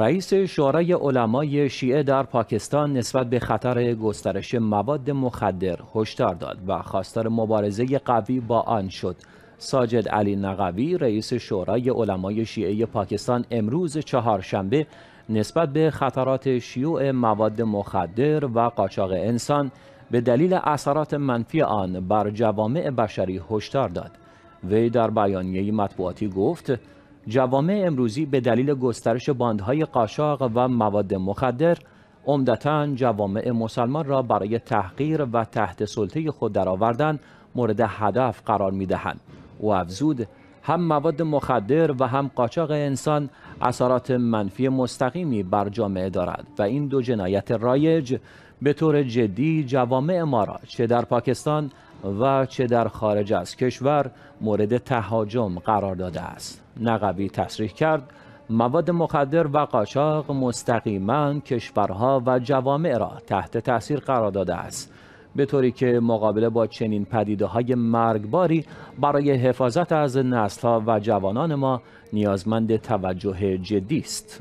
رئیس شورای علمای شیعه در پاکستان نسبت به خطر گسترش مواد مخدر هشدار داد و خواستار مبارزه قوی با آن شد. ساجد علی نقوی رئیس شورای علمای شیعه پاکستان امروز چهارشنبه نسبت به خطرات شیوع مواد مخدر و قاچاق انسان به دلیل اثرات منفی آن بر جوامع بشری هشدار داد. وی در بیانیه مطبوعاتی گفت جوامع امروزی به دلیل گسترش باندهای قاچاق و مواد مخدر عمدتا جوامع مسلمان را برای تحقیر و تحت سلطه خود درآوردن مورد هدف قرار می‌دهند. او افزود هم مواد مخدر و هم قاچاق انسان اثرات منفی مستقیمی بر جامعه دارد و این دو جنایت رایج به طور جدی جوامع ما را چه در پاکستان و چه در خارج از کشور مورد تهاجم قرار داده است. نقوی تصریح کرد مواد مخدر و قاچاق مستقیما کشورها و جوامع را تحت تاثیر قرار داده است. به طوری که مقابله با چنین پدیده های مرگباری برای حفاظت از نسل و جوانان ما نیازمند توجه جدی است.